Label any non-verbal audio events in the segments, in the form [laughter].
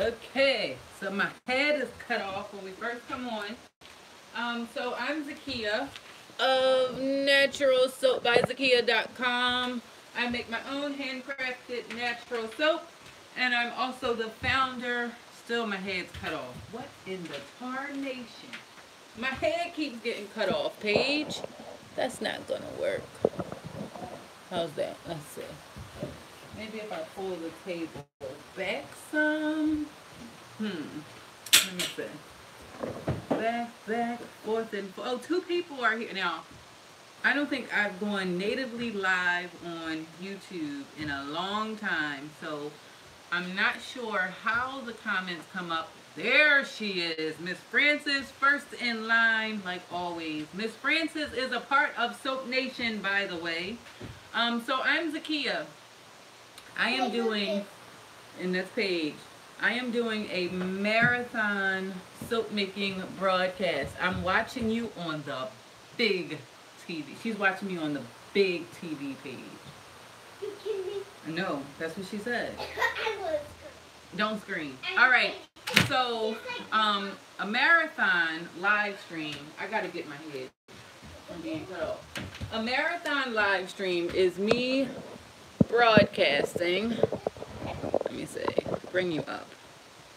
Okay, so my head is cut off when we first come on. Um, so I'm Zakia of Natural Soap by Zakia.com. I make my own handcrafted natural soap, and I'm also the founder. Still, my head's cut off. What in the tarnation? My head keeps getting cut off, Paige. That's not gonna work. How's that? Let's see. Maybe if I pull the table back some. Hmm. Let me see. Back, back, forth, and forth. Oh, two people are here now. I don't think I've gone natively live on YouTube in a long time, so I'm not sure how the comments come up. There she is, Miss Francis, first in line, like always. Miss Francis is a part of Soap Nation, by the way. Um, so I'm Zakia. I am doing, in this page, I am doing a marathon soap making broadcast. I'm watching you on the big TV. She's watching me on the big TV page. You kidding me? No, that's what she said. [laughs] I was. Don't scream. All right. So, um, a marathon live stream. I gotta get my head from being cut off. A marathon live stream is me broadcasting. Let me say, Bring you up.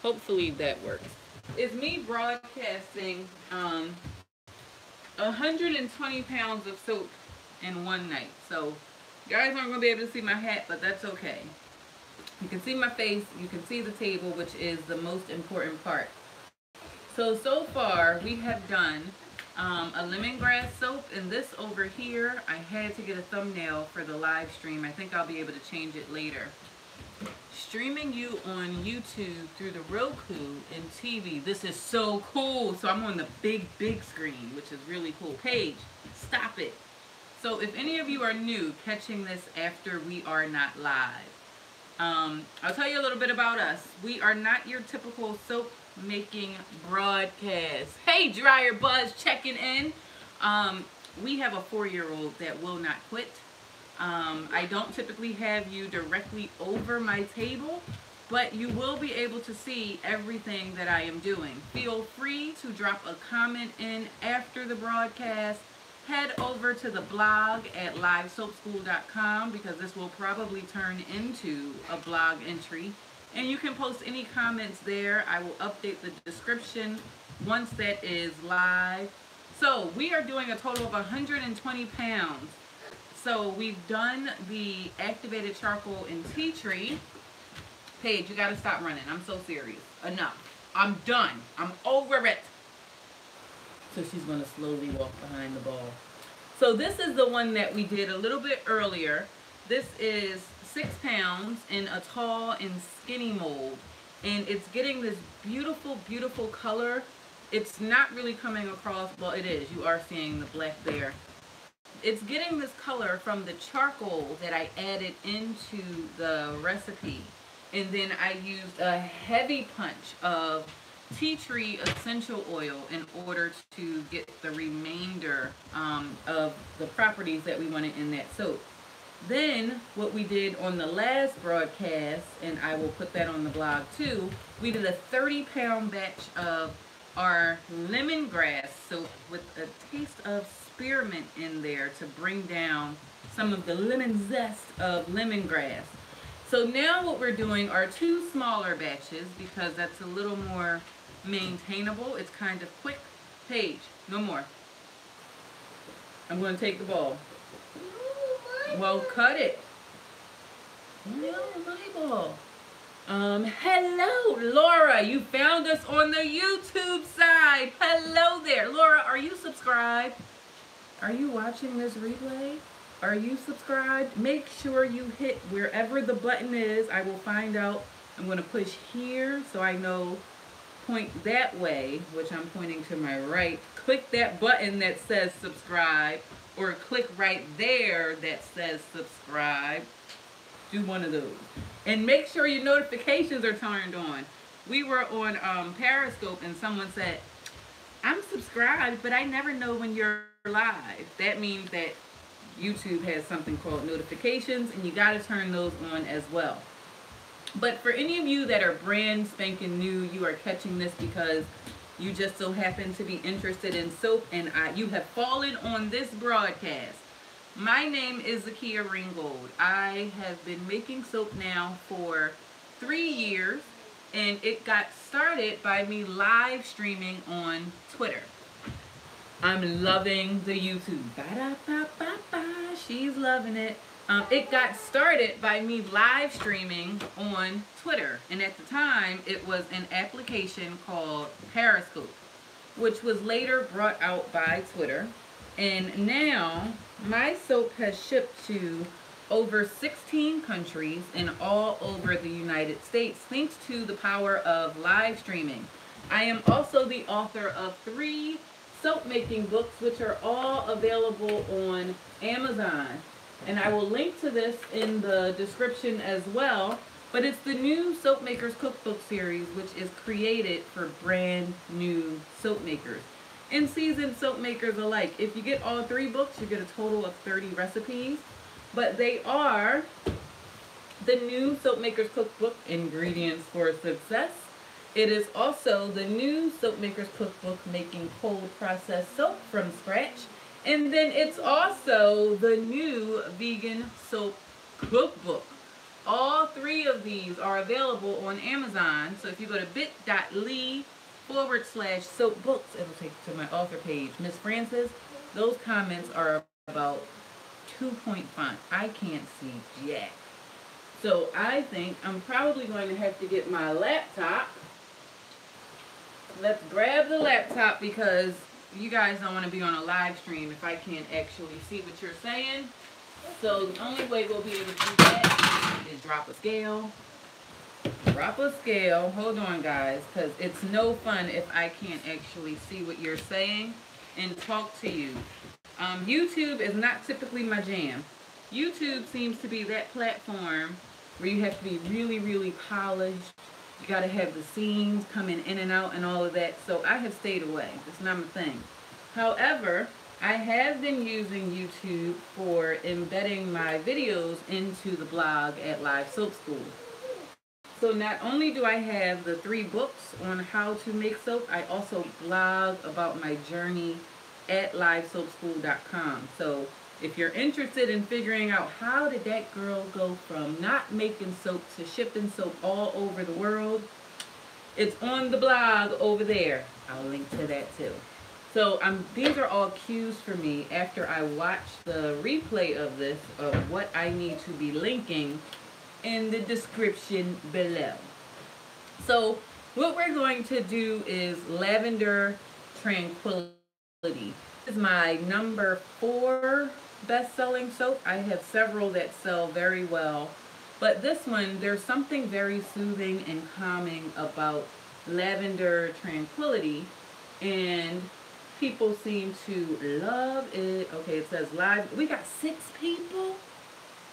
Hopefully that works. It's me broadcasting um, 120 pounds of soap in one night. So, guys aren't gonna be able to see my hat, but that's okay. You can see my face, you can see the table, which is the most important part. So, so far we have done um, a lemongrass soap and this over here, I had to get a thumbnail for the live stream. I think I'll be able to change it later. Streaming you on YouTube through the Roku and TV. This is so cool. So I'm on the big, big screen, which is really cool. Paige, stop it. So if any of you are new, catching this after we are not live, um, I'll tell you a little bit about us. We are not your typical soap making broadcast. Hey, Dryer Buzz checking in. Um, we have a four-year-old that will not quit. Um, I don't typically have you directly over my table, but you will be able to see everything that I am doing. Feel free to drop a comment in after the broadcast head over to the blog at livesoapschool.com because this will probably turn into a blog entry. And you can post any comments there. I will update the description once that is live. So we are doing a total of 120 pounds. So we've done the activated charcoal and tea tree. Paige, you got to stop running. I'm so serious. Enough. I'm done. I'm over it. So she's going to slowly walk behind the ball. So this is the one that we did a little bit earlier. This is six pounds in a tall and skinny mold. And it's getting this beautiful, beautiful color. It's not really coming across, well it is, you are seeing the black there. It's getting this color from the charcoal that I added into the recipe. And then I used a heavy punch of tea tree essential oil in order to get the remainder um, of the properties that we wanted in that soap. Then what we did on the last broadcast, and I will put that on the blog too, we did a 30 pound batch of our lemongrass soap with a taste of spearmint in there to bring down some of the lemon zest of lemongrass. So now what we're doing are two smaller batches because that's a little more maintainable. It's kind of quick. Paige, no more. I'm going to take the ball. Well, cut it. No, my ball. Um, hello, Laura. You found us on the YouTube side. Hello there. Laura, are you subscribed? Are you watching this replay? Are you subscribed? Make sure you hit wherever the button is. I will find out. I'm going to push here so I know point that way, which I'm pointing to my right, click that button that says subscribe, or click right there that says subscribe. Do one of those. And make sure your notifications are turned on. We were on um, Periscope and someone said, I'm subscribed, but I never know when you're live. That means that YouTube has something called notifications and you got to turn those on as well. But for any of you that are brand spanking new, you are catching this because you just so happen to be interested in soap and I, you have fallen on this broadcast. My name is Zakia Ringgold. I have been making soap now for three years and it got started by me live streaming on Twitter. I'm loving the YouTube. Ba-da-ba-ba-ba. She's loving it. Um, it got started by me live streaming on Twitter. And at the time, it was an application called Periscope, which was later brought out by Twitter. And now, my soap has shipped to over 16 countries and all over the United States thanks to the power of live streaming. I am also the author of three soap making books, which are all available on Amazon. And I will link to this in the description as well. But it's the new Soap Makers Cookbook series, which is created for brand new soap makers and seasoned soap makers alike. If you get all three books, you get a total of 30 recipes. But they are the new Soap Makers Cookbook, Ingredients for Success. It is also the new Soap Makers Cookbook, Making Cold Processed Soap from Scratch. And then it's also the new Vegan Soap Cookbook. All three of these are available on Amazon. So if you go to bit.ly forward slash soap books, it'll take you to my author page. Miss Francis, those comments are about two point font. I can't see jack. So I think I'm probably going to have to get my laptop. Let's grab the laptop because you guys don't want to be on a live stream if I can't actually see what you're saying. So the only way we'll be able to do that is drop a scale. Drop a scale. Hold on, guys, because it's no fun if I can't actually see what you're saying and talk to you. Um, YouTube is not typically my jam. YouTube seems to be that platform where you have to be really, really polished. You got to have the scenes coming in and out and all of that. So I have stayed away. It's not my thing. However, I have been using YouTube for embedding my videos into the blog at Live Soap School. So not only do I have the three books on how to make soap, I also blog about my journey at livesoapschool.com. So if you're interested in figuring out how did that girl go from not making soap to shipping soap all over the world, it's on the blog over there. I'll link to that too. So um, these are all cues for me after I watch the replay of this of what I need to be linking in the description below. So what we're going to do is Lavender Tranquility. This is my number four best-selling soap. I have several that sell very well. But this one, there's something very soothing and calming about Lavender Tranquility. And people seem to love it. Okay, it says live. We got six people.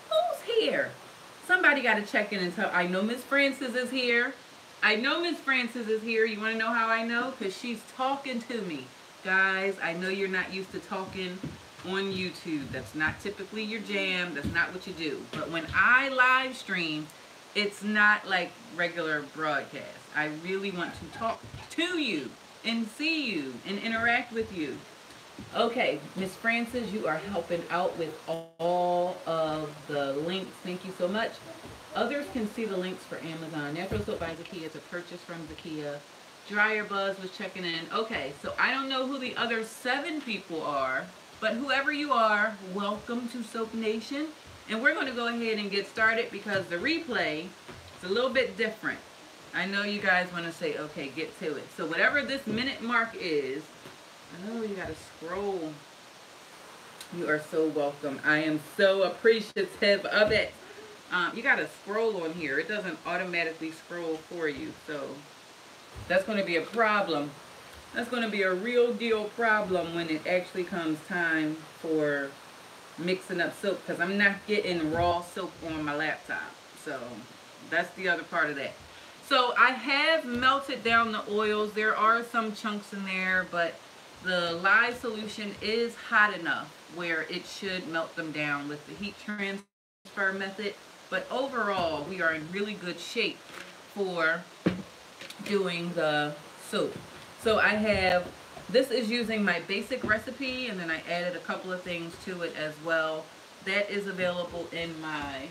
Who's here? Somebody got to check in and tell. I know Miss Francis is here. I know Miss Francis is here. You want to know how I know? Because she's talking to me. Guys, I know you're not used to talking on YouTube. That's not typically your jam. That's not what you do. But when I live stream, it's not like regular broadcast. I really want to talk to you and see you and interact with you. Okay, Miss Francis, you are helping out with all of the links. Thank you so much. Others can see the links for Amazon. Natural Soap by Zakia to purchase from Zakia. Dryer Buzz was checking in. Okay, so I don't know who the other seven people are, but whoever you are, welcome to Soap Nation. And we're going to go ahead and get started because the replay is a little bit different. I know you guys want to say, okay, get to it. So whatever this minute mark is, I know you got to scroll. You are so welcome. I am so appreciative of it. Um, you got to scroll on here. It doesn't automatically scroll for you. So that's going to be a problem. That's going to be a real deal problem when it actually comes time for mixing up soap because I'm not getting raw soap on my laptop. So that's the other part of that. So I have melted down the oils. There are some chunks in there, but the lye solution is hot enough where it should melt them down with the heat transfer method. But overall, we are in really good shape for doing the soap. So I have, this is using my basic recipe and then I added a couple of things to it as well. That is available in my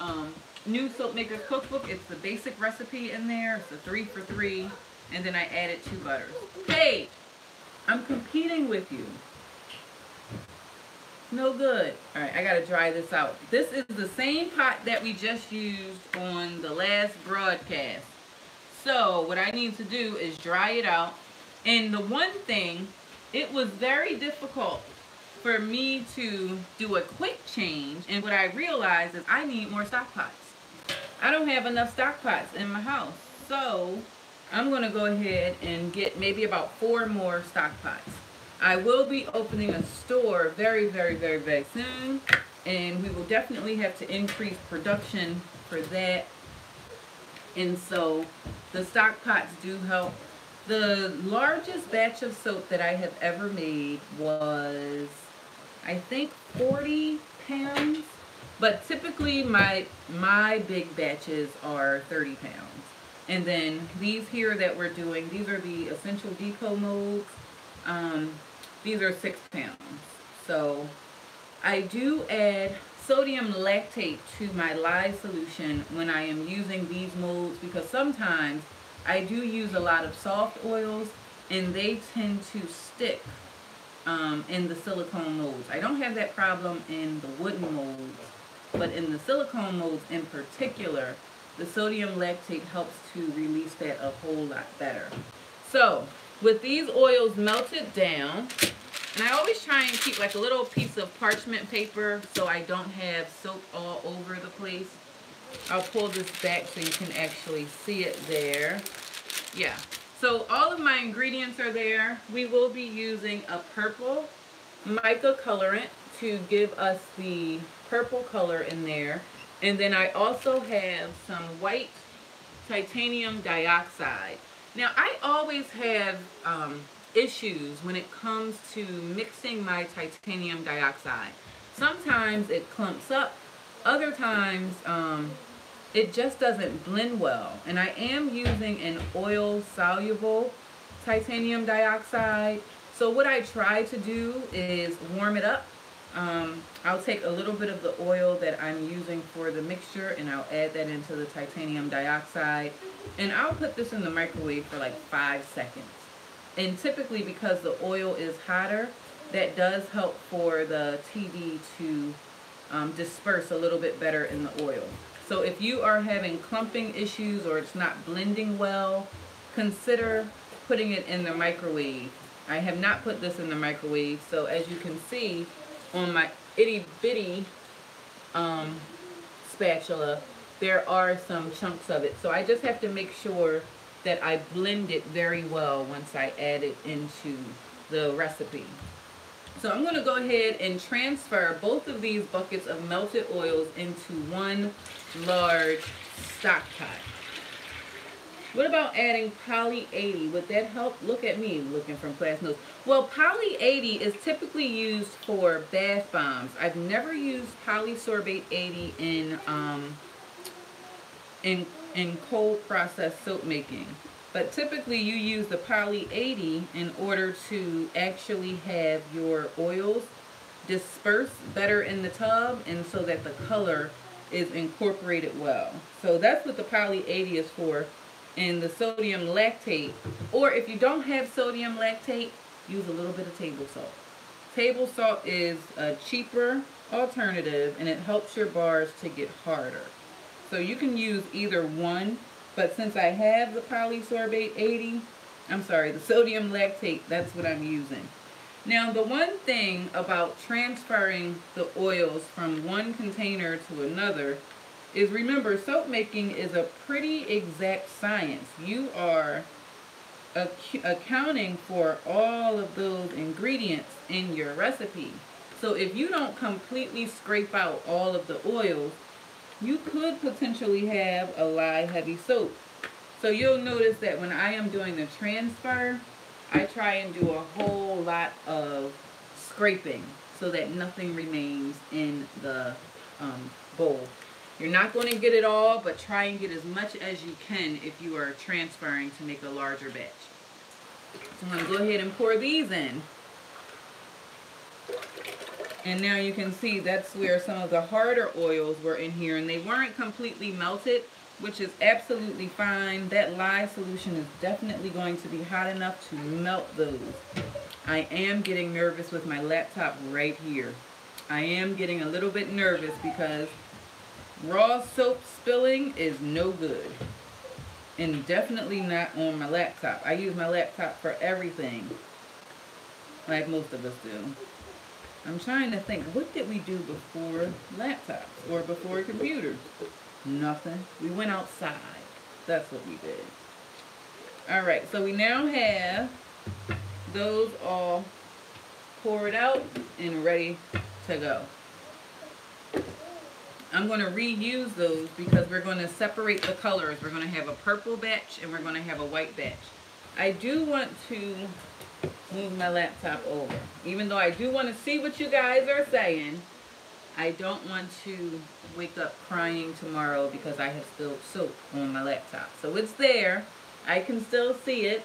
um, new Soap Makers Cookbook. It's the basic recipe in there. It's a three for three. And then I added two butters. Hey, I'm competing with you. No good. All right, I gotta dry this out. This is the same pot that we just used on the last broadcast. So what I need to do is dry it out. And the one thing, it was very difficult for me to do a quick change. And what I realized is I need more stock pots. I don't have enough stock pots in my house. So I'm going to go ahead and get maybe about four more stock pots. I will be opening a store very, very, very, very soon. And we will definitely have to increase production for that. And so the stock pots do help. The largest batch of soap that I have ever made was, I think, 40 pounds. But typically my, my big batches are 30 pounds. And then these here that we're doing, these are the Essential Depot molds. Um, these are six pounds. So I do add sodium lactate to my lye solution when I am using these molds because sometimes I do use a lot of soft oils and they tend to stick um, in the silicone molds. I don't have that problem in the wooden molds but in the silicone molds in particular, the sodium lactate helps to release that a whole lot better. So, with these oils melted down, and I always try and keep like a little piece of parchment paper so I don't have soap all over the place. I'll pull this back so you can actually see it there. Yeah. So all of my ingredients are there. We will be using a purple mica colorant to give us the purple color in there. And then I also have some white titanium dioxide. Now I always have um, issues when it comes to mixing my titanium dioxide. Sometimes it clumps up, other times um, it just doesn't blend well. And I am using an oil soluble titanium dioxide. So what I try to do is warm it up um, I'll take a little bit of the oil that I'm using for the mixture and I'll add that into the titanium dioxide. And I'll put this in the microwave for like five seconds. And typically because the oil is hotter, that does help for the TD to um, disperse a little bit better in the oil. So if you are having clumping issues or it's not blending well, consider putting it in the microwave. I have not put this in the microwave, so as you can see, on my itty bitty um, spatula, there are some chunks of it. So I just have to make sure that I blend it very well once I add it into the recipe. So I'm going to go ahead and transfer both of these buckets of melted oils into one large stock pot. What about adding poly 80? Would that help? Look at me looking from class notes. Well, poly 80 is typically used for bath bombs. I've never used polysorbate 80 in um, in in cold process soap making. But typically you use the poly 80 in order to actually have your oils disperse better in the tub and so that the color is incorporated well. So that's what the poly 80 is for and the sodium lactate. Or if you don't have sodium lactate, use a little bit of table salt. Table salt is a cheaper alternative and it helps your bars to get harder. So you can use either one, but since I have the polysorbate 80, I'm sorry, the sodium lactate, that's what I'm using. Now the one thing about transferring the oils from one container to another is remember soap making is a pretty exact science. You are ac accounting for all of those ingredients in your recipe. So if you don't completely scrape out all of the oils, you could potentially have a lye heavy soap. So you'll notice that when I am doing the transfer, I try and do a whole lot of scraping so that nothing remains in the um, bowl. You're not going to get it all, but try and get as much as you can if you are transferring to make a larger batch. So I'm going to go ahead and pour these in. And now you can see that's where some of the harder oils were in here and they weren't completely melted, which is absolutely fine. That lye solution is definitely going to be hot enough to melt those. I am getting nervous with my laptop right here. I am getting a little bit nervous because raw soap spilling is no good. And definitely not on my laptop. I use my laptop for everything. Like most of us do. I'm trying to think, what did we do before laptops or before computers? Nothing. We went outside. That's what we did. All right, so we now have those all poured out and ready to go. I'm going to reuse those because we're going to separate the colors. We're going to have a purple batch and we're going to have a white batch. I do want to move my laptop over. Even though I do want to see what you guys are saying, I don't want to wake up crying tomorrow because I have spilled soap on my laptop. So it's there. I can still see it.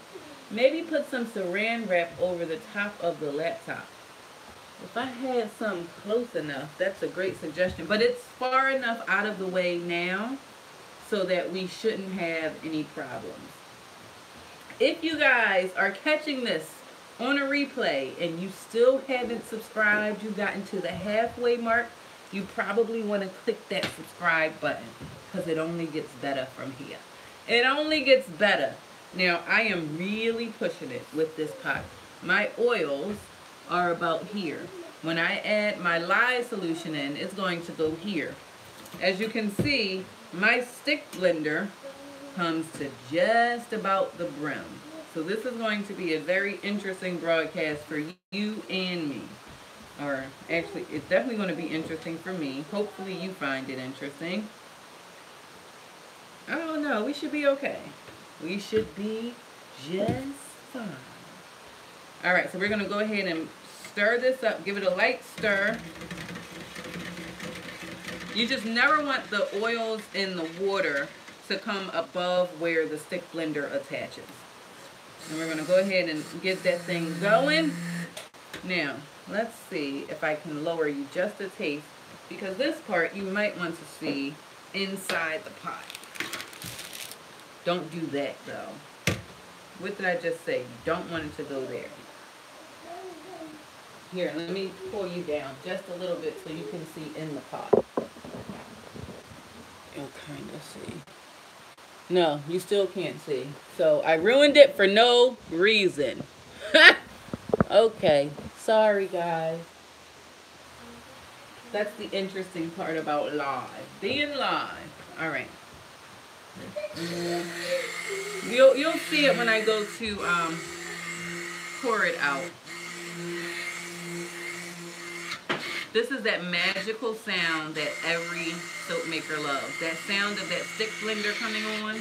Maybe put some saran wrap over the top of the laptop. If I had some close enough, that's a great suggestion. But it's far enough out of the way now so that we shouldn't have any problems. If you guys are catching this on a replay and you still haven't subscribed, you've gotten to the halfway mark, you probably want to click that subscribe button because it only gets better from here. It only gets better. Now, I am really pushing it with this pot. My oils are about here. When I add my lye solution in, it's going to go here. As you can see, my stick blender comes to just about the brim. So this is going to be a very interesting broadcast for you and me. Or actually, it's definitely going to be interesting for me. Hopefully you find it interesting. Oh no, we should be okay. We should be just fine. All right, so we're going to go ahead and stir this up. Give it a light stir. You just never want the oils in the water to come above where the stick blender attaches. And we're going to go ahead and get that thing going. Now, let's see if I can lower you just a taste. Because this part you might want to see inside the pot. Don't do that though. What did I just say? You don't want it to go there. Here, let me pull you down just a little bit so you can see in the pot. You'll kind of see. No, you still can't see. So I ruined it for no reason. [laughs] okay, sorry guys. That's the interesting part about live. Being live. All right. [laughs] You'll you'll see it when I go to um, pour it out. This is that magical sound that every soap maker loves. That sound of that stick blender coming on.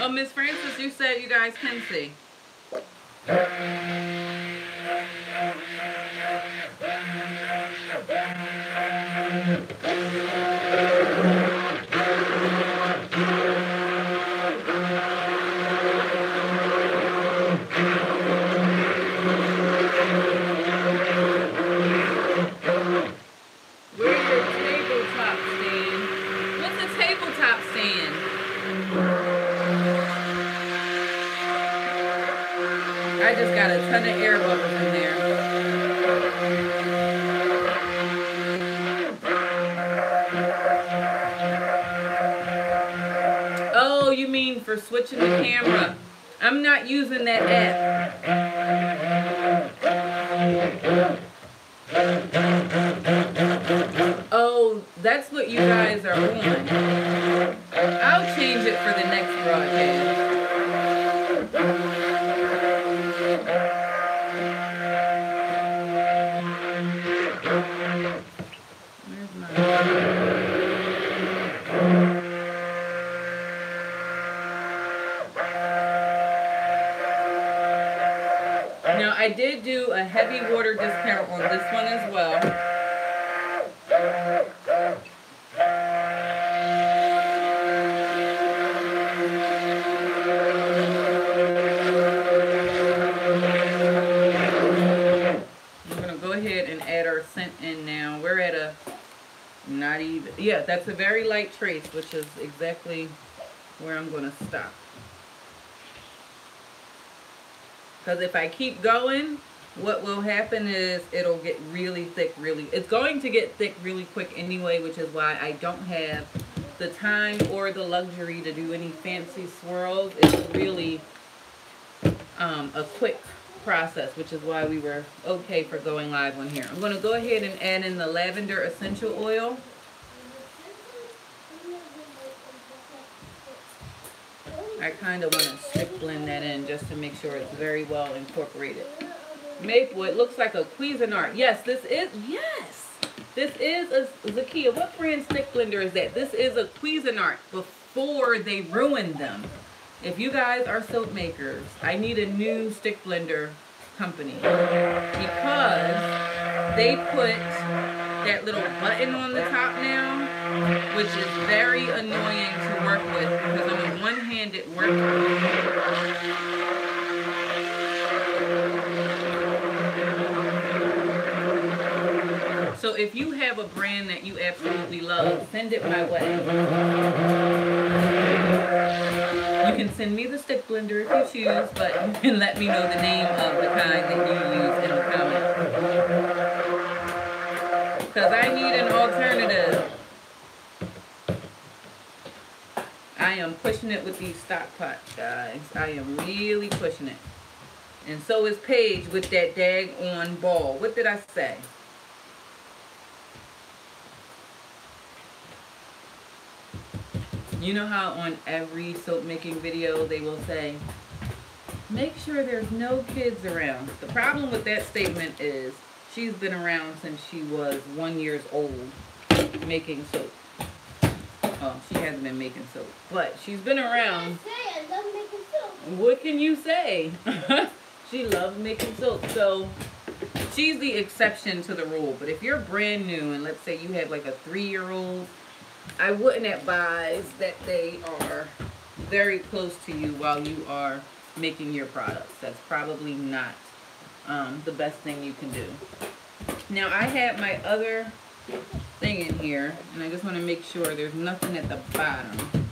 Oh, Miss Francis, you said you guys can see. Switching the camera? I'm not using that app. Oh, that's what you guys are on. I'll change it for the next broadcast. Where's my... Now I did do a heavy water discount on this one as well. I'm gonna go ahead and add our scent in now. We're at a not even yeah, that's a very light trace, which is exactly where I'm gonna stop. Because if I keep going, what will happen is it'll get really thick really it's going to get thick really quick anyway which is why I don't have the time or the luxury to do any fancy swirls. It's really um, a quick process which is why we were okay for going live on here. I'm going to go ahead and add in the lavender essential oil. I kind of want to stick blend that in just to make sure it's very well incorporated Maple. It looks like a Cuisinart. Yes, this is, yes. This is a Zakia. What brand stick blender is that? This is a Cuisinart before they ruined them. If you guys are soap makers, I need a new stick blender company because they put that little button on the top now, which is very annoying to work with because on the one hand it works So if you have a brand that you absolutely love, send it my way. You can send me the stick blender if you choose, but you can let me know the name of the kind that you use in the comments. Because I need an alternative. I am pushing it with these stock pots, guys. I am really pushing it. And so is Paige with that dag on ball. What did I say? You know how on every soap making video they will say, make sure there's no kids around. The problem with that statement is she's been around since she was one years old making soap. Oh, she hasn't been making soap, but she's been around. What can you say? [laughs] she loves making soap. So she's the exception to the rule. But if you're brand new and let's say you have like a three-year-old I wouldn't advise that they are very close to you while you are making your products. That's probably not um, the best thing you can do. Now I have my other thing in here and I just want to make sure there's nothing at the bottom.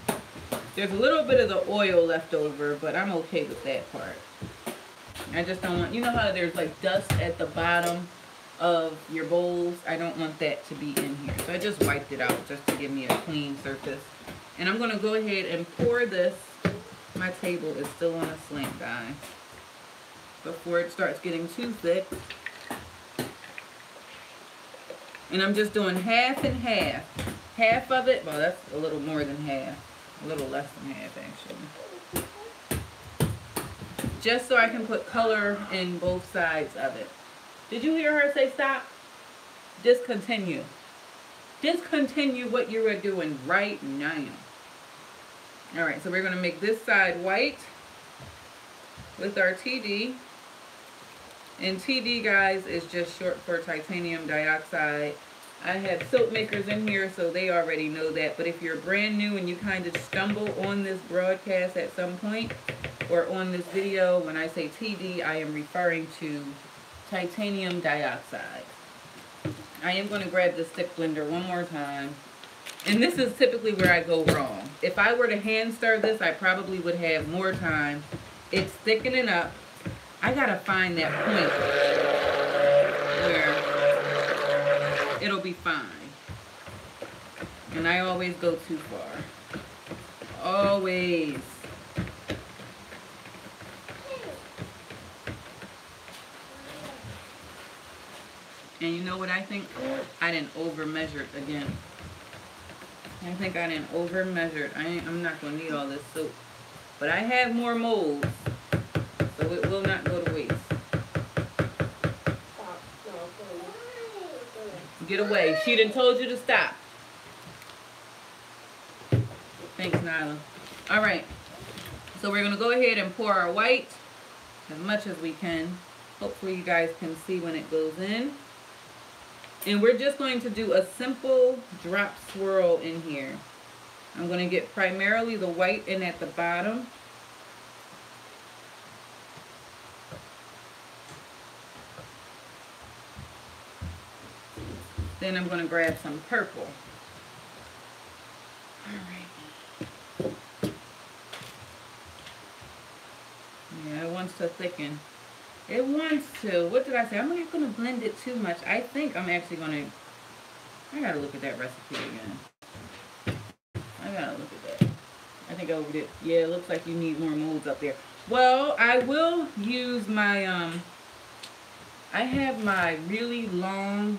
There's a little bit of the oil left over but I'm okay with that part. I just don't want, you know how there's like dust at the bottom of your bowls. I don't want that to be in here. So I just wiped it out just to give me a clean surface. And I'm going to go ahead and pour this. My table is still on a slant, guys. Before it starts getting too thick. And I'm just doing half and half. Half of it, well that's a little more than half. A little less than half actually. Just so I can put color in both sides of it. Did you hear her say stop? Discontinue. Discontinue what you are doing right now. All right, so we're going to make this side white with our TD. And TD, guys, is just short for titanium dioxide. I have soap makers in here, so they already know that. But if you're brand new and you kind of stumble on this broadcast at some point, or on this video, when I say TD, I am referring to titanium dioxide. I am going to grab the stick blender one more time. And this is typically where I go wrong. If I were to hand stir this, I probably would have more time. It's thickening up. I got to find that point where it'll be fine. And I always go too far. Always. And you know what I think? I didn't over measure it again. I think I didn't over measure it. I am not going to need all this soap. But I have more molds. So it will not go to waste. Get away. She didn't told you to stop. Thanks, Nyla. All right. So we're going to go ahead and pour our white as much as we can. Hopefully you guys can see when it goes in. And we're just going to do a simple drop swirl in here. I'm going to get primarily the white in at the bottom. Then I'm going to grab some purple. Alright. Yeah, it wants to thicken. It wants to. What did I say? I'm not going to blend it too much. I think I'm actually going to... I got to look at that recipe again. I got to look at that. I think I overdid. it. Yeah, it looks like you need more molds up there. Well, I will use my... um. I have my really long...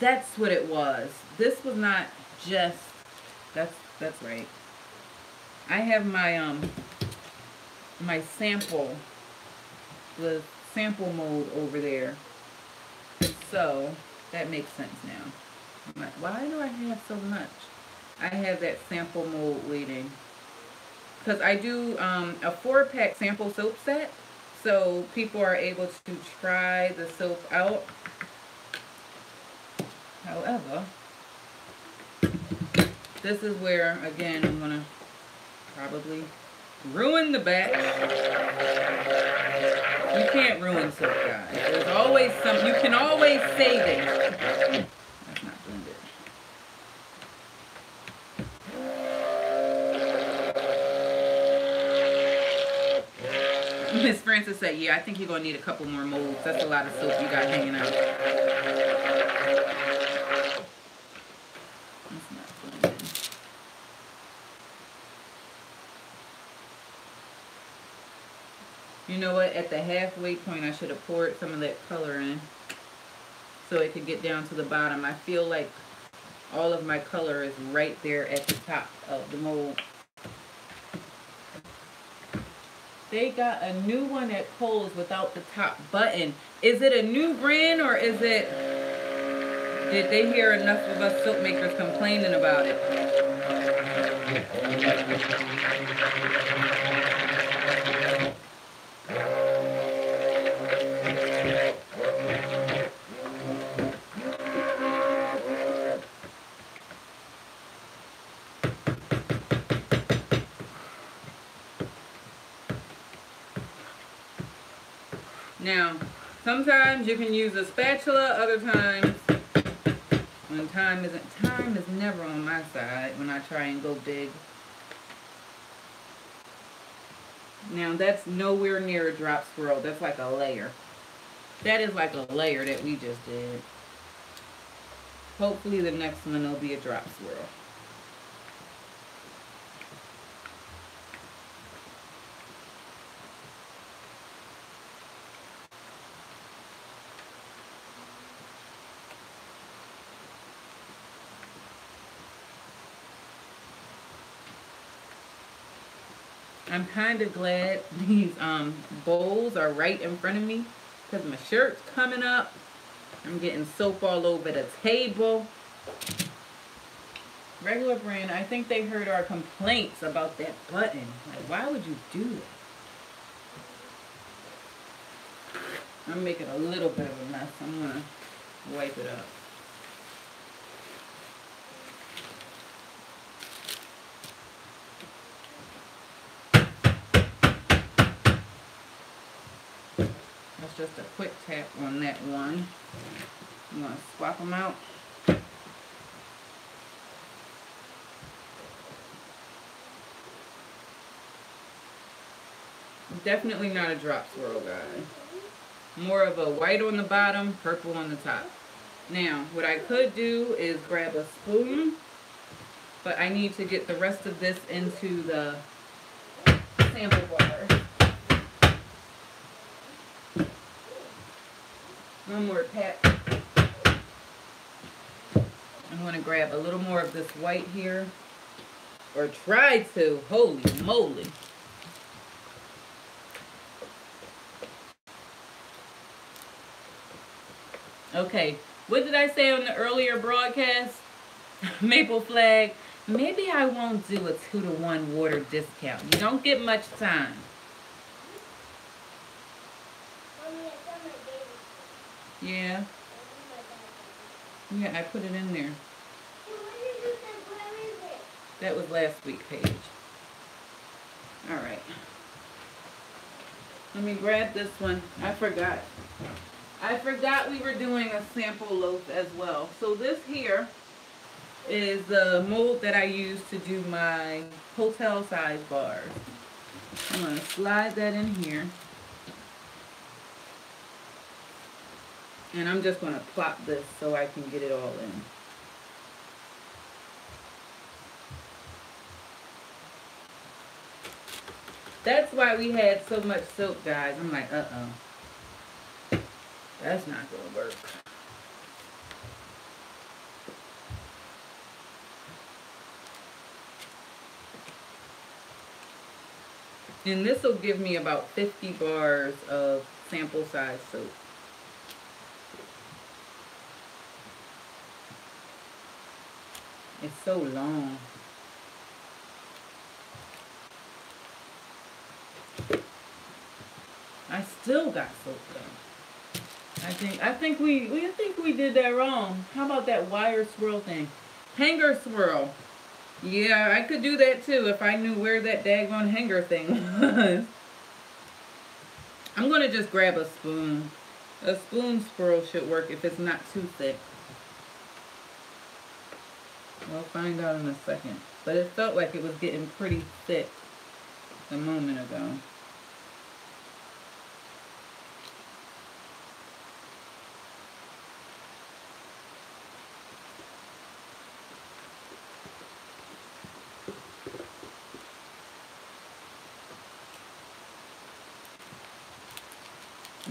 That's what it was. This was not just... That's that's right. I have my um my sample the sample mold over there. So that makes sense now. Why do I have so much? I have that sample mold waiting. Because I do um, a four pack sample soap set. So people are able to try the soap out. However, this is where, again, I'm going to probably ruin the batch. You can't ruin soap, guys. There's always some, you can always save it. That's not blended. Miss Francis said, yeah, I think you're going to need a couple more molds. That's a lot of soap you got hanging out. You know what? At the halfway point, I should have poured some of that color in so it could get down to the bottom. I feel like all of my color is right there at the top of the mold. They got a new one at Kohl's without the top button. Is it a new brand or is it... Did they hear enough of us soap makers complaining about it? Sometimes you can use a spatula, other times when time isn't, time is never on my side when I try and go big. Now that's nowhere near a drop swirl. That's like a layer. That is like a layer that we just did. Hopefully the next one will be a drop swirl. I'm kind of glad [laughs] these um, bowls are right in front of me because my shirt's coming up. I'm getting soap all over the table. Regular brand, I think they heard our complaints about that button. Like, why would you do that? I'm making a little bit of a mess. I'm going to wipe it up. Just a quick tap on that one. I'm going to swap them out. Definitely not a drop swirl, guys. More of a white on the bottom, purple on the top. Now, what I could do is grab a spoon, but I need to get the rest of this into the sample water. One more pat. I'm going to grab a little more of this white here. Or try to. Holy moly. Okay, what did I say on the earlier broadcast? [laughs] Maple flag. Maybe I won't do a two to one water discount. You don't get much time. Yeah. Yeah, I put it in there. That was last week Paige. All right. Let me grab this one. I forgot. I forgot we were doing a sample loaf as well. So this here is the mold that I use to do my hotel size bars. I'm going to slide that in here. And I'm just going to plop this so I can get it all in. That's why we had so much soap, guys. I'm like, uh-oh. That's not going to work. And this will give me about 50 bars of sample size soap. It's so long. I still got soap though. I think I think we we think we did that wrong. How about that wire swirl thing? Hanger swirl. Yeah, I could do that too if I knew where that daggone hanger thing [laughs] was. I'm gonna just grab a spoon. A spoon swirl should work if it's not too thick. We'll find out in a second. But it felt like it was getting pretty thick a moment ago.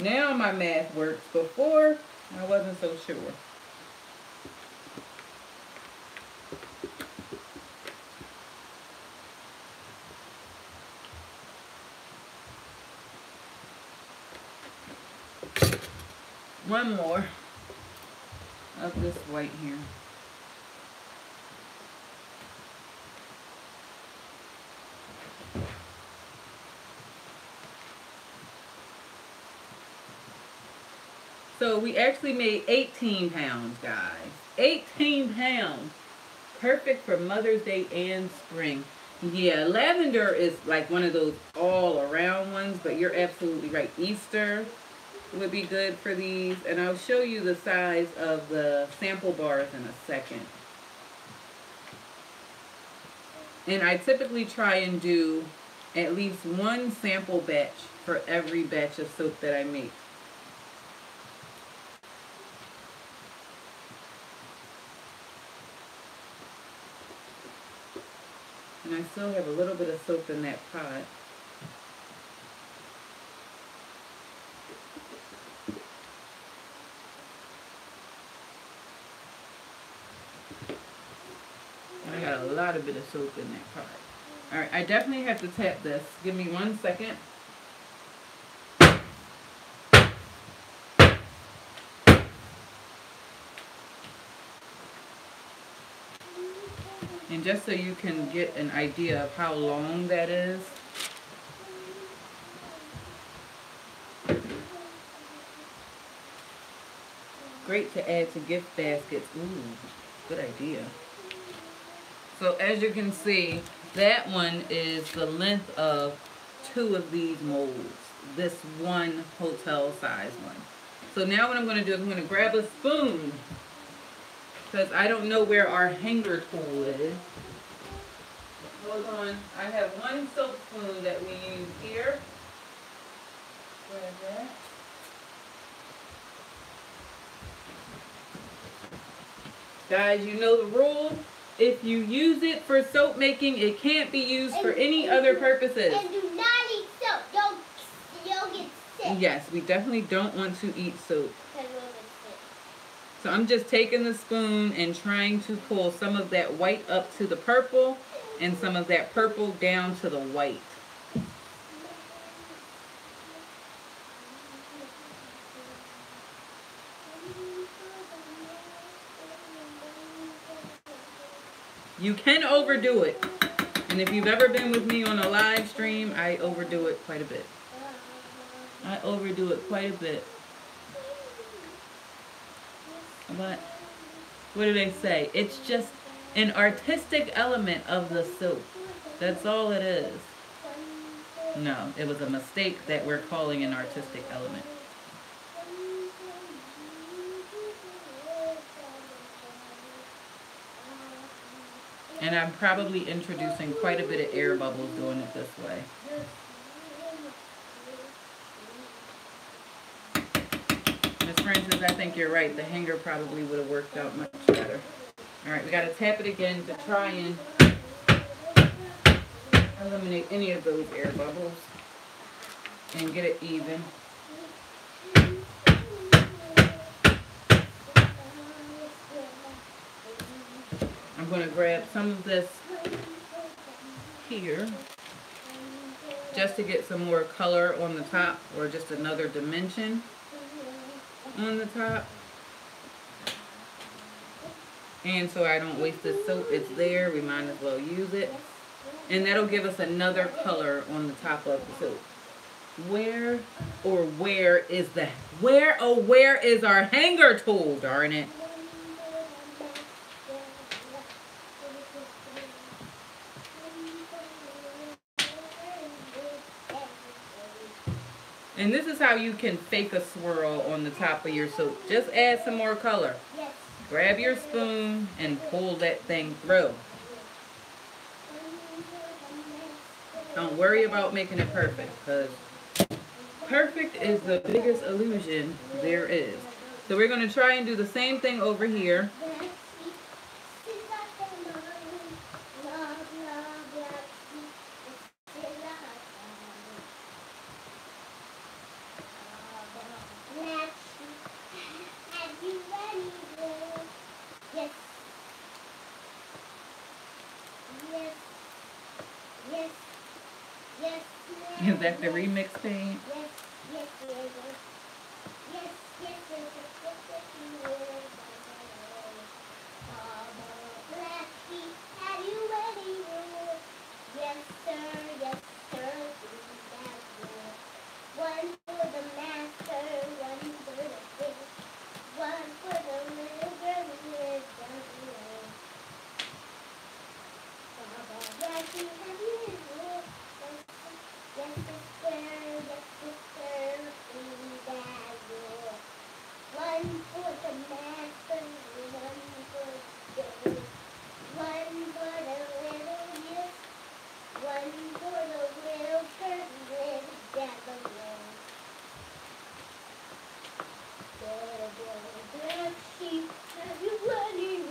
Now my math works. Before, I wasn't so sure. One more of this white here. So we actually made 18 pounds, guys. 18 pounds. Perfect for Mother's Day and spring. Yeah, lavender is like one of those all around ones, but you're absolutely right. Easter would be good for these. And I'll show you the size of the sample bars in a second. And I typically try and do at least one sample batch for every batch of soap that I make. And I still have a little bit of soap in that pot. I got a lot of bit of soap in that part. Alright, I definitely have to tap this. Give me one second. And just so you can get an idea of how long that is. Great to add to gift baskets. Ooh, good idea. So as you can see, that one is the length of two of these molds. This one hotel size one. So now what I'm going to do is I'm going to grab a spoon because I don't know where our hanger tool is. Hold on. I have one soap spoon that we use here. Grab that. Guys, you know the rule. If you use it for soap making, it can't be used for any other purposes. And do not eat soap. Don't, you'll get sick. Yes, we definitely don't want to eat soap. Because we'll get sick. So I'm just taking the spoon and trying to pull some of that white up to the purple and some of that purple down to the white. You can overdo it. And if you've ever been with me on a live stream, I overdo it quite a bit. I overdo it quite a bit. But what do they say? It's just an artistic element of the soap. That's all it is. No, it was a mistake that we're calling an artistic element. And I'm probably introducing quite a bit of air bubbles doing it this way. Miss Francis, I think you're right. The hanger probably would have worked out much better. All right, we got to tap it again to try and eliminate any of those air bubbles and get it even. I'm going to grab some of this here just to get some more color on the top or just another dimension on the top. And so I don't waste the soap, it's there, we might as well use it. And that'll give us another color on the top of the soap. Where or where is the, where oh where is our hanger tool, darn it? And this is how you can fake a swirl on the top of your soap. Just add some more color. Yes. Grab your spoon and pull that thing through. Don't worry about making it perfect because perfect is the biggest illusion there is. So we're going to try and do the same thing over here. The remix paint? Yes, yes, yes, yes. Yes, yes, yes, yes, yes, yes, yes, Black sheep, have you ready? Yes, sir, yes, sir, do that good. One for the master, one for the fish, one for the little girl who lives down below. Black sheep, have you ready? Yes, sister, yes, sister, do that good. One for the master, one for the girl. One for the little youth, one for the little girl who lives down below. Good, good, black sheep, have you ready?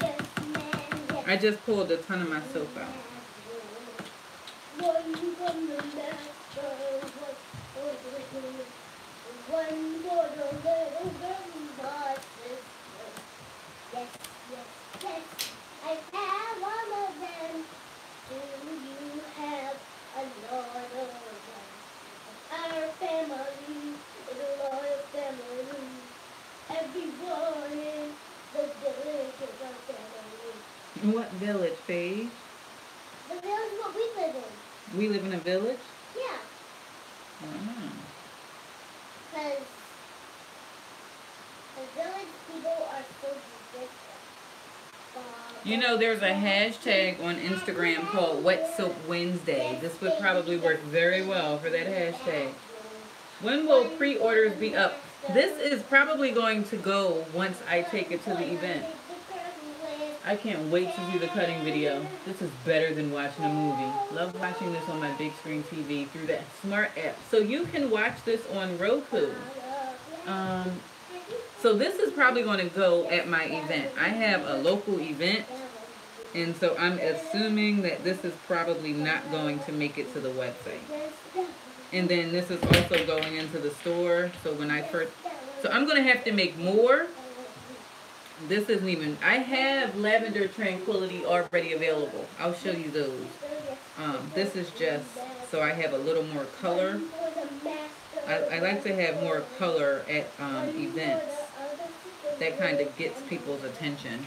Yes, ma'am, yes, I just pulled a ton of my soap out. one from the master, one for the girl, one for the little girl, my sister. Yes, yes, yes, I have all of them. Do you have a lot of them? Our family is a loyal family. Everyone in the village is our family. What village, Paige? The village what we live in. We live in a village? Yeah. Ah. Because the village people are so different. You know, there's a hashtag on Instagram called Wet Soap Wednesday. This would probably work very well for that hashtag. When will pre-orders be up? This is probably going to go once I take it to the event. I can't wait to see the cutting video. This is better than watching a movie. Love watching this on my big screen TV through that smart app. So you can watch this on Roku. Um, so this is probably going to go at my event. I have a local event, and so I'm assuming that this is probably not going to make it to the website. And then this is also going into the store. So when I first, so I'm going to have to make more. This isn't even, I have Lavender Tranquility already available. I'll show you those. Um, this is just so I have a little more color. I, I like to have more color at um, events. That kind of gets people's attention.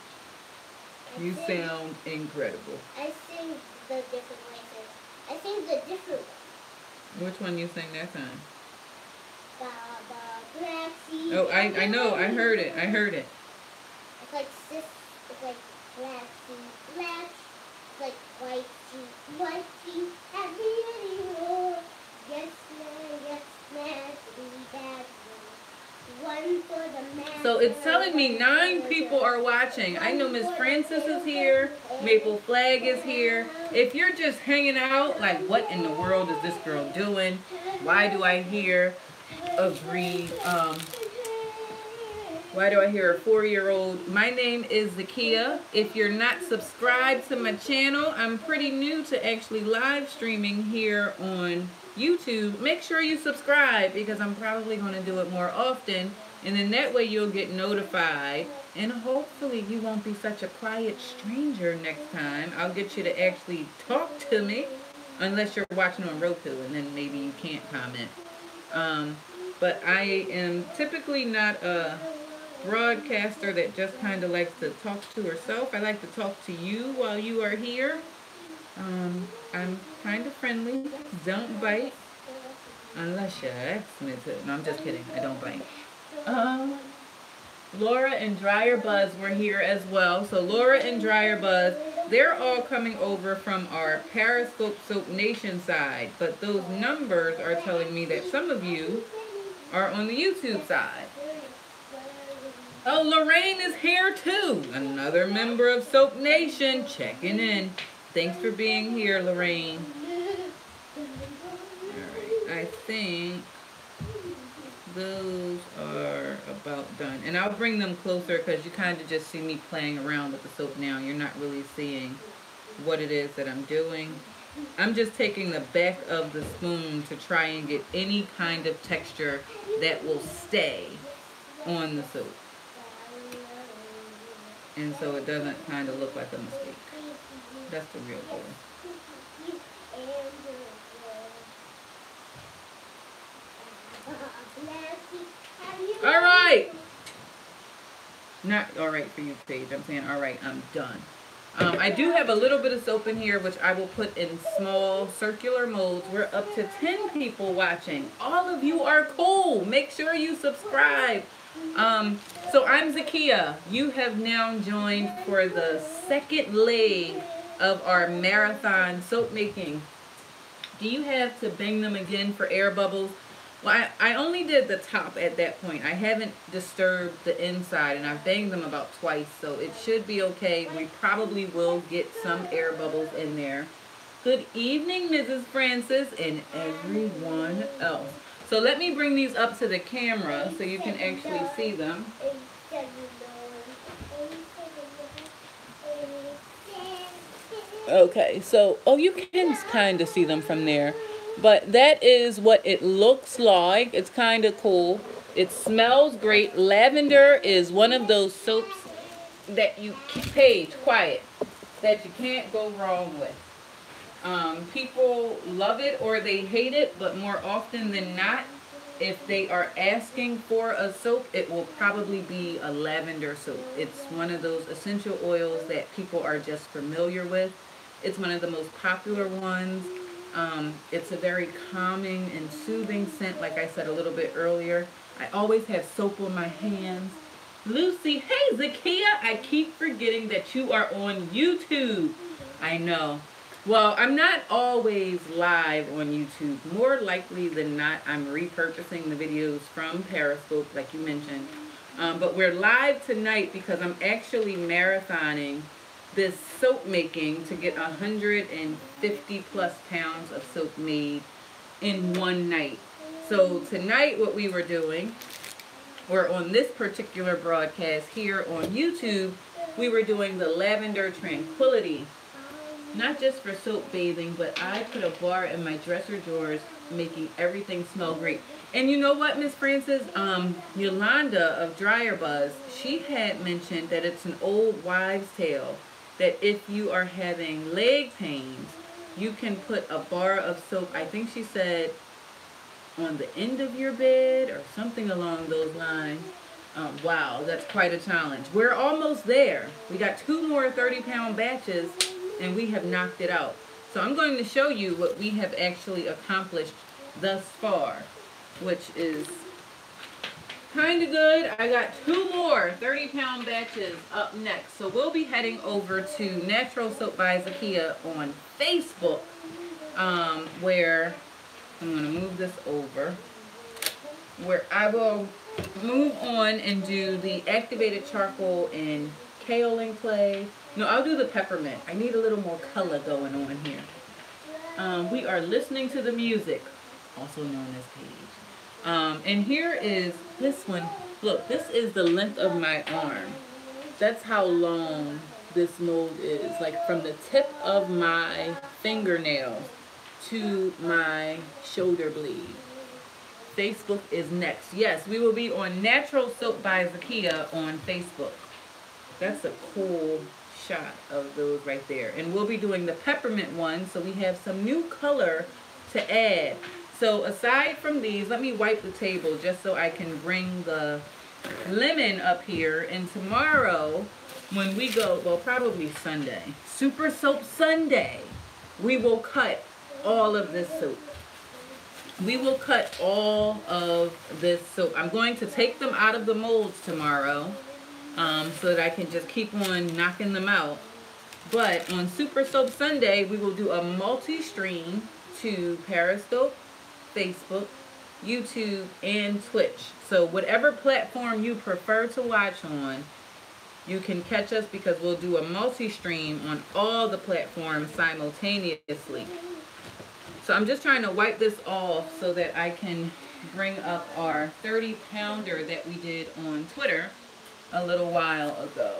You sing- sound incredible. I sing the different voices. I sing the different Which one you sang that time? Sea. Oh, I, I know. I heard it. I heard it. It's like sis. It's like black. It's like white sea, white. Have we? Yes, man, yes, man. We got one for the man. So it's telling me nine people are watching. I know Miss Francis is here. Maple Flag is here. If you're just hanging out, like, what in the world is this girl doing? Why do I hear agree? Um, why do I hear a four-year-old? My name is Zakia. If you're not subscribed to my channel, I'm pretty new to actually live streaming here on YouTube. Make sure you subscribe because I'm probably going to do it more often. And then that way you'll get notified. And hopefully you won't be such a quiet stranger next time. I'll get you to actually talk to me. Unless you're watching on Roku and then maybe you can't comment. Um, but I am typically not a broadcaster that just kind of likes to talk to herself. I like to talk to you while you are here. Um, I'm kind of friendly. Don't bite unless you ask me to. No, I'm just kidding. I don't bite. Um, Laura and Dryer Buzz were here as well. So Laura and Dryer Buzz, they're all coming over from our Periscope Soap Nation side. But those numbers are telling me that some of you are on the YouTube side. Oh, Lorraine is here too. Another member of Soap Nation checking in. Thanks for being here, Lorraine. Alright, I think those are about done. And I'll bring them closer because you kind of just see me playing around with the soap now. You're not really seeing what it is that I'm doing. I'm just taking the back of the spoon to try and get any kind of texture that will stay on the soap. And so it doesn't kind of look like a mistake. That's the real goal. All right. Not all right for you, Paige. I'm saying all right. I'm done. Um, I do have a little bit of soap in here, which I will put in small circular molds. We're up to 10 people watching. All of you are cool. Make sure you subscribe. Um, so I'm Zakia. You have now joined for the second leg of our marathon soap making. Do you have to bang them again for air bubbles? Well, I, I only did the top at that point. I haven't disturbed the inside, and I've banged them about twice, so it should be okay. We probably will get some air bubbles in there. Good evening, Mrs. Francis, and everyone else. So let me bring these up to the camera so you can actually see them. Okay, so, oh, you can kind of see them from there. But that is what it looks like. It's kind of cool. It smells great. Lavender is one of those soaps that you, Paige, quiet, that you can't go wrong with. Um, people love it or they hate it, but more often than not, if they are asking for a soap, it will probably be a lavender soap. It's one of those essential oils that people are just familiar with. It's one of the most popular ones. Um, it's a very calming and soothing scent, like I said a little bit earlier. I always have soap on my hands. Lucy, hey Zakia, I keep forgetting that you are on YouTube. I know. Well, I'm not always live on YouTube. More likely than not, I'm repurposing the videos from Periscope, like you mentioned. Um, but we're live tonight because I'm actually marathoning this soap making to get 150 plus pounds of soap made in one night. So tonight what we were doing, or on this particular broadcast here on YouTube, we were doing the Lavender Tranquility. Not just for soap bathing, but I put a bar in my dresser drawers making everything smell great. And you know what, Miss Francis? Um, Yolanda of Dryer Buzz, she had mentioned that it's an old wives' tale that if you are having leg pains, you can put a bar of soap, I think she said, on the end of your bed or something along those lines. Um, wow, that's quite a challenge. We're almost there. We got two more 30 pound batches and we have knocked it out. So I'm going to show you what we have actually accomplished thus far, which is kind of good. I got two more 30 pound batches up next. So we'll be heading over to Natural Soap by Zakia on Facebook, um, where I'm going to move this over, where I will move on and do the activated charcoal and kaolin clay. No, I'll do the peppermint. I need a little more color going on here. Um, we are listening to the music, also known as. Um, and here is this one. Look, this is the length of my arm. That's how long this mold is. Like from the tip of my fingernail to my shoulder blade. Facebook is next. Yes, we will be on Natural Soap by Zakia on Facebook. That's a cool shot of those right there. And we'll be doing the peppermint one, so we have some new color to add. So aside from these, let me wipe the table just so I can bring the lemon up here. And tomorrow, when we go, well, probably Sunday, Super Soap Sunday, we will cut all of this soap we will cut all of this soap. I'm going to take them out of the molds tomorrow um, so that I can just keep on knocking them out. But on Super Soap Sunday, we will do a multi-stream to Periscope, Facebook, YouTube, and Twitch. So whatever platform you prefer to watch on, you can catch us because we'll do a multi-stream on all the platforms simultaneously. So I'm just trying to wipe this off so that I can bring up our 30 pounder that we did on Twitter a little while ago.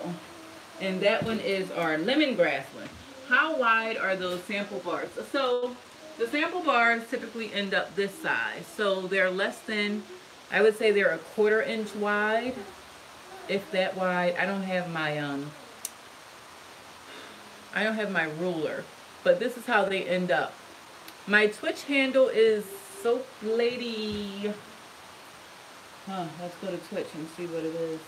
And that one is our lemongrass one. How wide are those sample bars? So the sample bars typically end up this size. So they're less than, I would say they're a quarter inch wide, if that wide. I don't have my, um, I don't have my ruler, but this is how they end up. My Twitch handle is Soap Lady. Huh, let's go to Twitch and see what it is.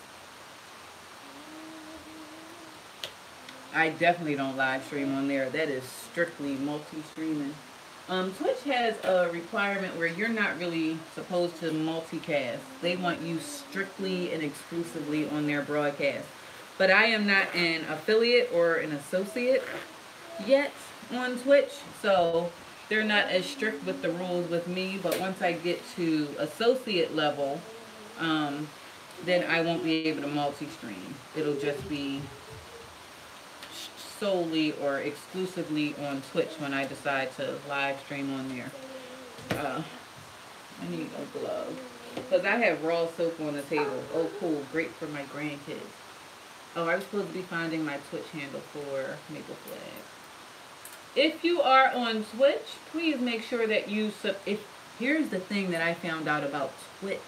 I definitely don't live stream on there. That is strictly multi-streaming. Um, Twitch has a requirement where you're not really supposed to multicast. They want you strictly and exclusively on their broadcast. But I am not an affiliate or an associate yet on Twitch. So they're not as strict with the rules with me, but once I get to associate level, um, then I won't be able to multi-stream. It'll just be solely or exclusively on Twitch when I decide to live stream on there. Uh, I need a glove. Because I have raw soap on the table. Oh, cool. Great for my grandkids. Oh, I was supposed to be finding my Twitch handle for Maple Flag. If you are on Twitch, please make sure that you sub. If here's the thing that I found out about Twitch.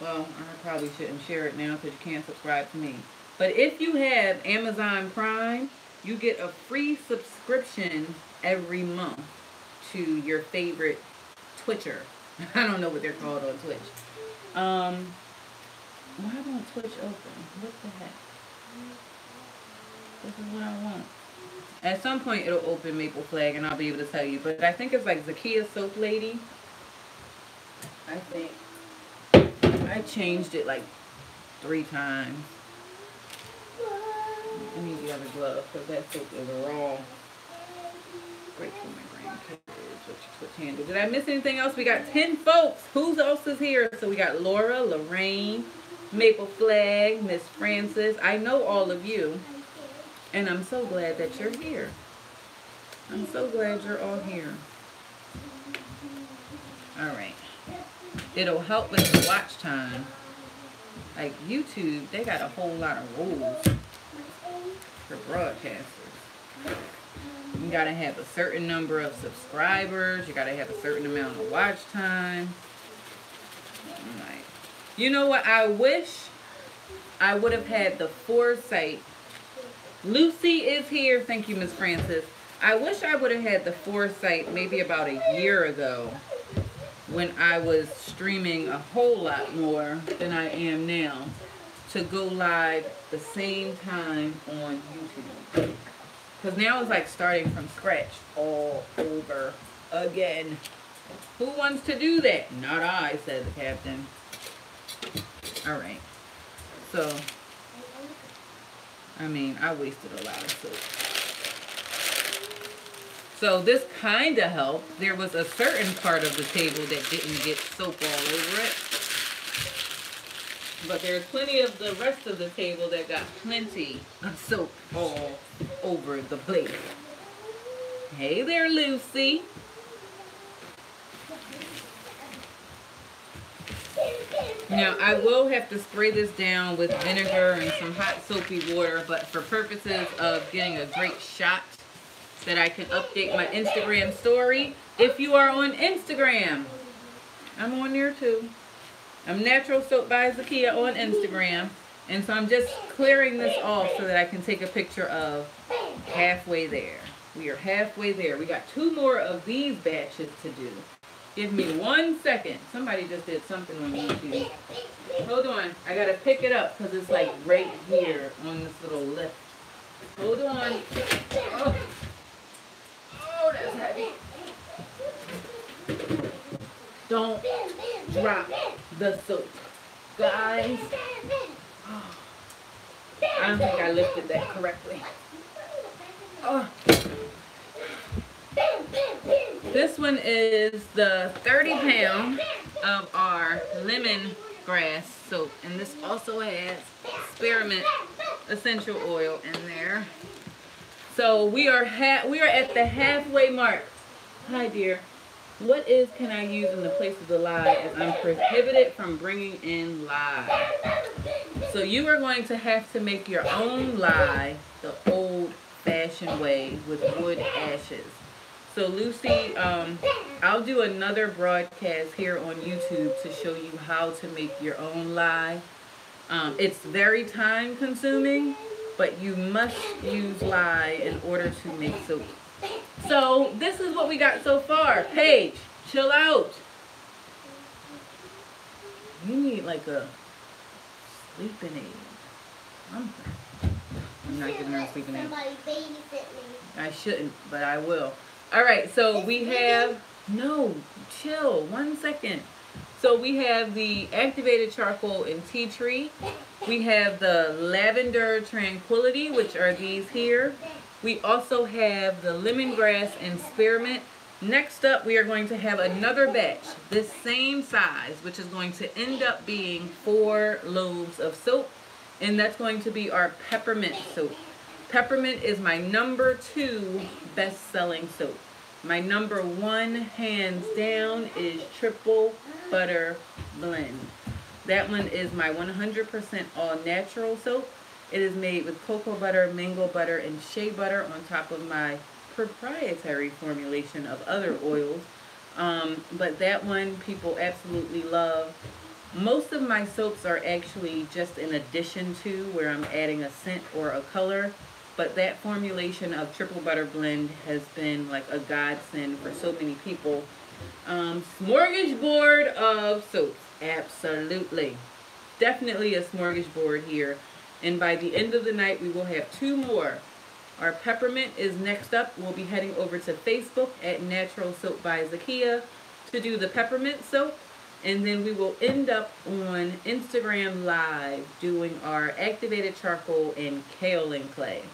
Well, I probably shouldn't share it now because you can't subscribe to me. But if you have Amazon Prime, you get a free subscription every month to your favorite Twitcher. [laughs] I don't know what they're called on Twitch. Um, why won't Twitch open? What the heck? This is what I want. At some point, it'll open Maple Flag, and I'll be able to tell you. But I think it's like Zakia Soap Lady. I think. I changed it like three times. I need the other glove because that soap is raw. Great for my grandkids. handle. Did I miss anything else? We got 10 folks. Who's else is here? So we got Laura, Lorraine, Maple Flag, Miss Francis. I know all of you. And I'm so glad that you're here. I'm so glad you're all here. All right. It'll help with the watch time. Like YouTube, they got a whole lot of rules for broadcasters. You gotta have a certain number of subscribers. You gotta have a certain amount of watch time. Like, you know what? I wish I would have had the foresight Lucy is here. Thank you, Miss Francis. I wish I would have had the foresight maybe about a year ago when I was streaming a whole lot more than I am now to go live the same time on YouTube. Because now it's like starting from scratch all over again. Who wants to do that? Not I, said the captain. All right. So, I mean, I wasted a lot of soap. So this kind of helped. There was a certain part of the table that didn't get soap all over it. But there's plenty of the rest of the table that got plenty of soap all over the place. Hey there, Lucy. Now, I will have to spray this down with vinegar and some hot soapy water, but for purposes of getting a great shot that I can update my Instagram story. If you are on Instagram, I'm on there too. I'm Natural Soap by Zakia on Instagram. And so I'm just clearing this off so that I can take a picture of halfway there. We are halfway there. We got two more of these batches to do. Give me one second. Somebody just did something on YouTube. Hold on. I got to pick it up because it's like right here on this little lift. Hold on. Oh. Oh, that's heavy. Don't drop the soap. Guys. Oh, I don't think I lifted that correctly. Oh. This one is the 30 pound of our lemon grass soap. And this also has spearmint essential oil in there. So we are ha we are at the halfway mark. Hi, dear. What is can I use in the place of the lye as I'm prohibited from bringing in lye? So you are going to have to make your own lye the old-fashioned way with wood ashes. So Lucy, um, I'll do another broadcast here on YouTube to show you how to make your own lye. Um, it's very time consuming but you must use lye in order to make soap. So this is what we got so far. Paige, chill out. You need like a sleeping aid. Something. I'm not giving her a sleeping aid. I shouldn't, but I will. All right, so we have, no, chill, one second. So we have the activated charcoal and tea tree. We have the lavender tranquility, which are these here. We also have the lemongrass and spearmint. Next up, we are going to have another batch, this same size, which is going to end up being four loaves of soap. And that's going to be our peppermint soap. Peppermint is my number two best-selling soap. My number one, hands down, is Triple Butter Blend. That one is my 100% all natural soap. It is made with cocoa butter, mango butter, and shea butter on top of my proprietary formulation of other oils. Um, but that one people absolutely love. Most of my soaps are actually just an addition to where I'm adding a scent or a color. But that formulation of triple butter blend has been like a godsend for so many people. Um, smorgasbord of soaps. Absolutely. Definitely a smorgasbord here. And by the end of the night, we will have two more. Our peppermint is next up. We'll be heading over to Facebook at Natural Soap by Zakia to do the peppermint soap. And then we will end up on Instagram Live doing our activated charcoal and kaolin clay.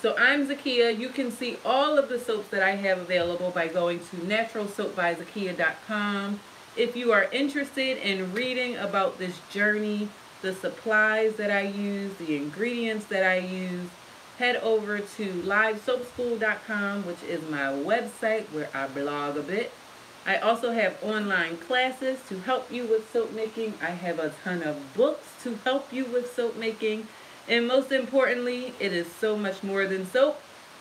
So I'm Zakia. You can see all of the soaps that I have available by going to naturalsoapbyzakia.com. If you are interested in reading about this journey, the supplies that I use, the ingredients that I use, head over to livesoapschool.com, which is my website where I blog a bit. I also have online classes to help you with soap making. I have a ton of books to help you with soap making. And most importantly, it is so much more than soap.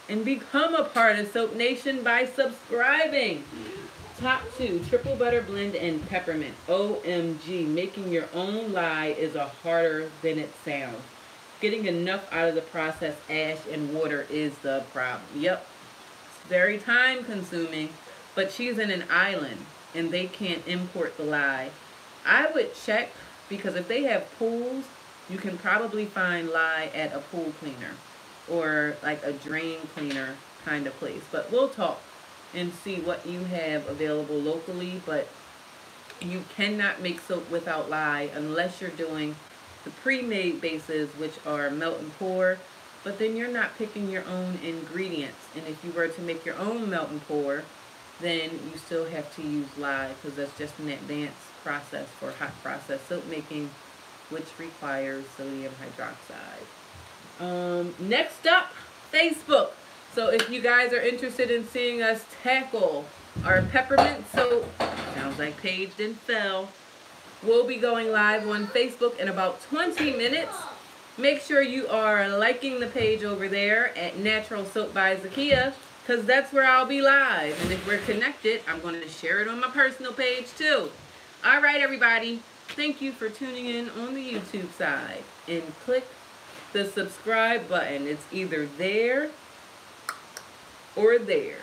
And become a part of Soap Nation by subscribing. Top two, triple butter blend and peppermint. OMG, making your own lye is a harder than it sounds. Getting enough out of the process, ash and water is the problem. Yep, it's very time consuming, but she's in an island. and they can't import the lye. I would check because if they have pools, you can probably find lye at a pool cleaner or like a drain cleaner kind of place. But we'll talk and see what you have available locally. But you cannot make soap without lye unless you're doing the pre-made bases, which are melt and pour. But then you're not picking your own ingredients. And if you were to make your own melt and pour, then you still have to use lye because that's just an advanced process for hot process soap making, which requires sodium hydroxide. Um, next up, Facebook. So if you guys are interested in seeing us tackle our peppermint soap, sounds like Paige didn't fell, we'll be going live on Facebook in about 20 minutes. Make sure you are liking the page over there at Natural Soap by Zakia because that's where I'll be live. And if we're connected, I'm going to share it on my personal page too. All right, everybody. Thank you for tuning in on the YouTube side. And click the subscribe button. It's either there or there.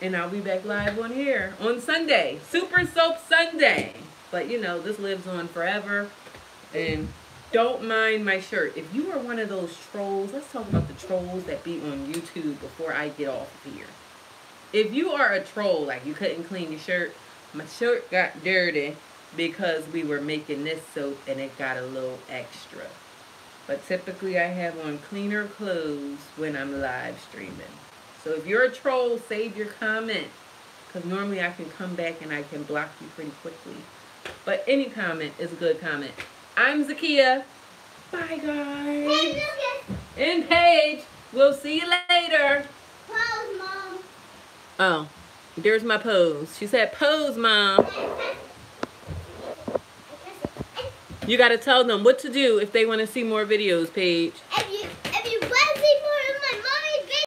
And I'll be back live on here on Sunday. Super Soap Sunday. But you know, this lives on forever. And don't mind my shirt. If you are one of those trolls, let's talk about the trolls that be on YouTube before I get off of here. If you are a troll, like you couldn't clean your shirt, my shirt got dirty because we were making this soap and it got a little extra. But typically I have on cleaner clothes when I'm live streaming. So if you're a troll, save your comment. Because normally I can come back and I can block you pretty quickly. But any comment is a good comment. I'm Zakia. Bye, guys. Hey, Lucas. And Paige. We'll see you later. Pose, Mom. Oh, there's my pose. She said, pose, Mom. [laughs] You got to tell them what to do if they want to see more videos, Paige. If you, if you want to see more